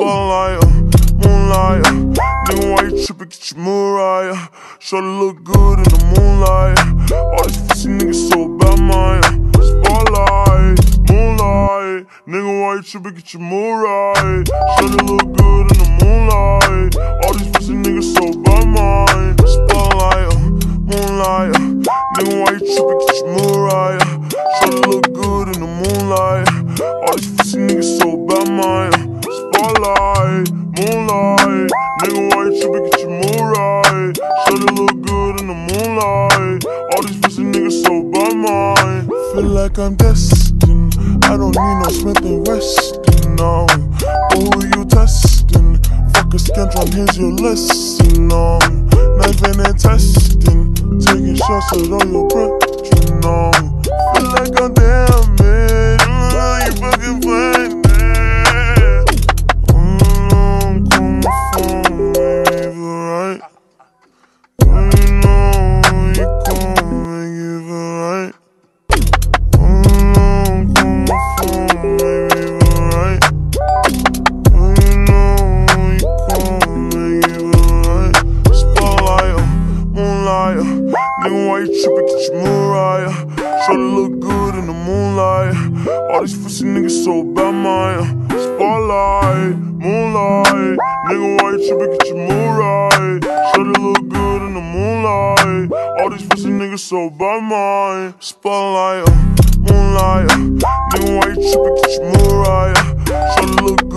Spotlight, uh, moonlight. Uh, nigga, why you trippin'? Get your mood right. Look good in the moonlight. All these pussy niggas so bad, mine. Spotlight, moonlight. Nigga, why you trippin'? Get your mood right. Shorty look good in the moonlight. All these pussy niggas so bad, mine. Spotlight, uh, moonlight. Nigga, why you trippin'? Get your mood right. Look good in the moonlight. All these pussy niggas so Why you trippin'? Get your mood right. Shorty look good in the moonlight. All these pussy niggas so bad, mine. Feel like I'm destined. I don't need no Smith and Wesson, no. But who you testing? Fuck a scantron, here's your lesson, no. Knife and testing. Taking shots at all your brethren, why you trippin'? Get your mood right. Look good in the moonlight. All these pussy niggas so bad, mine. Spotlight, moonlight. Nigga, why you trippin'? Get your mood right. Look good in the moonlight. All these pussy niggas so bad, mine. Spotlight, moonlight. Nigga, why you trippin'? Get your mood right. Shorty look